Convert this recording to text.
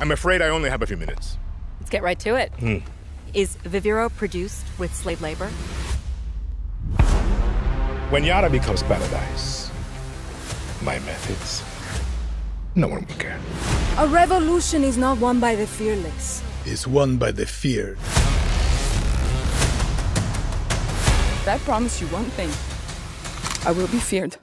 I'm afraid I only have a few minutes. Let's get right to it. Mm. Is Viviro produced with slave labor? When Yara becomes paradise, my methods, no one will care. A revolution is not won by the fearless. It's won by the feared. I promise you one thing. I will be feared.